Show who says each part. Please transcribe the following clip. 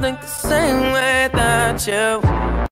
Speaker 1: think the same way that you.